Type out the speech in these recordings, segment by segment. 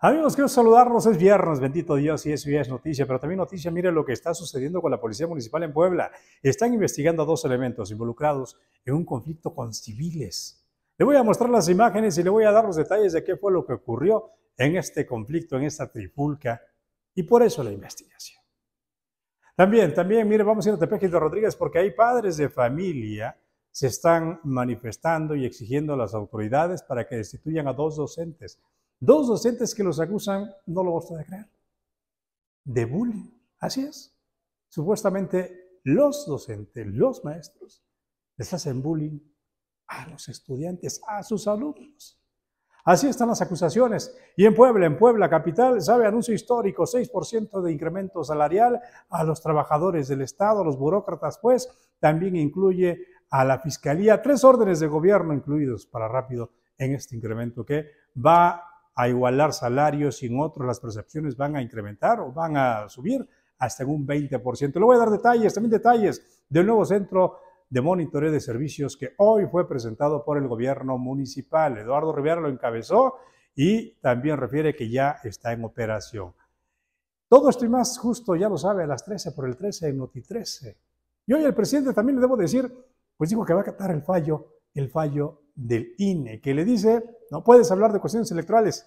Amigos, quiero saludarlos. Es viernes, bendito Dios, y eso ya es noticia, pero también noticia, mire lo que está sucediendo con la Policía Municipal en Puebla. Están investigando a dos elementos involucrados en un conflicto con civiles. Le voy a mostrar las imágenes y le voy a dar los detalles de qué fue lo que ocurrió en este conflicto, en esta trifulca, y por eso la investigación. También, también, mire, vamos a ir a Tepeji de Rodríguez porque hay padres de familia se están manifestando y exigiendo a las autoridades para que destituyan a dos docentes. Dos docentes que los acusan, no lo vas a creer, de bullying. Así es. Supuestamente los docentes, los maestros, les hacen bullying a los estudiantes, a sus alumnos. Así están las acusaciones. Y en Puebla, en Puebla capital, sabe, anuncio histórico, 6% de incremento salarial a los trabajadores del Estado, a los burócratas, pues también incluye a la Fiscalía, tres órdenes de gobierno incluidos para rápido en este incremento que va a igualar salarios y en otros las percepciones van a incrementar o van a subir hasta en un 20%. Le voy a dar detalles, también detalles del nuevo centro de monitoreo de servicios que hoy fue presentado por el gobierno municipal. Eduardo Rivera lo encabezó y también refiere que ya está en operación. Todo esto y más justo, ya lo sabe, a las 13 por el 13 en Noti 13. Y hoy el presidente también le debo decir, pues dijo que va a acatar el fallo, el fallo del INE, que le dice, no puedes hablar de cuestiones electorales,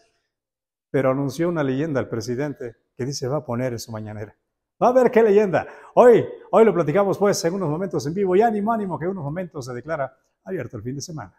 pero anunció una leyenda al presidente que dice va a poner en su mañanera. Va a ver qué leyenda. Hoy, hoy lo platicamos pues en unos momentos en vivo y ánimo, ánimo que en unos momentos se declara abierto el fin de semana.